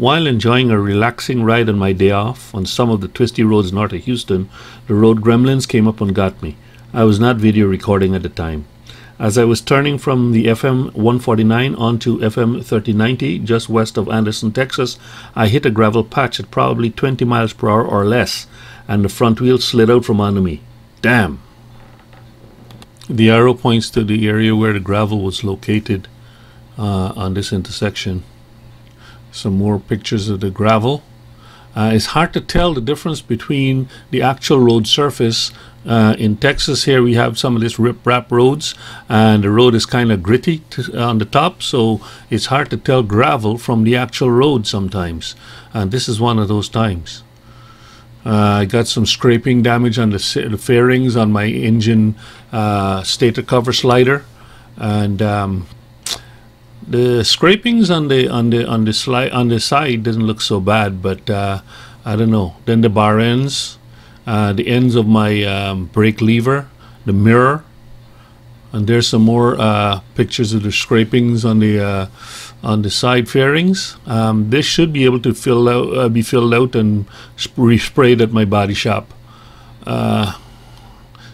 While enjoying a relaxing ride on my day off on some of the twisty roads north of Houston, the road gremlins came up and got me. I was not video recording at the time. As I was turning from the FM 149 onto FM 3090 just west of Anderson, Texas, I hit a gravel patch at probably 20 miles per hour or less, and the front wheel slid out from under me. Damn! The arrow points to the area where the gravel was located uh, on this intersection. Some more pictures of the gravel. Uh, it's hard to tell the difference between the actual road surface. Uh, in Texas, here we have some of these rip-rap roads, and the road is kind of gritty to, on the top, so it's hard to tell gravel from the actual road sometimes. And this is one of those times. Uh, I got some scraping damage on the, the fairings on my engine uh, stator cover slider, and um, the scrapings on the on the on the slide on the side doesn't look so bad, but uh, I don't know. Then the bar ends, uh, the ends of my um, brake lever, the mirror, and there's some more uh, pictures of the scrapings on the uh, on the side fairings. Um, this should be able to fill out, uh, be filled out and resprayed at my body shop. Uh,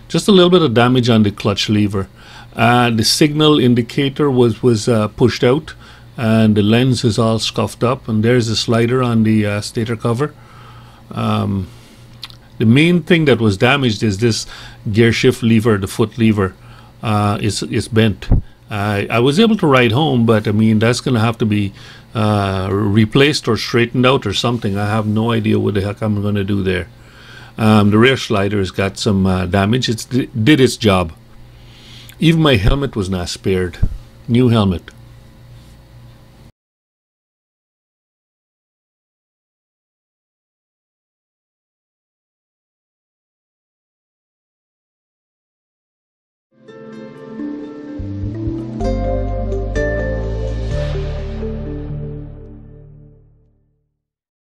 just a little bit of damage on the clutch lever. Uh, the signal indicator was was uh, pushed out, and the lens is all scuffed up. And there's a slider on the uh, stator cover. Um, the main thing that was damaged is this gear shift lever, the foot lever, uh, is is bent. I was able to ride home, but I mean that's going to have to be uh, replaced or straightened out or something. I have no idea what the heck I'm going to do there. Um, the rear slider has got some uh, damage. It did its job. Even my helmet was not spared. New helmet.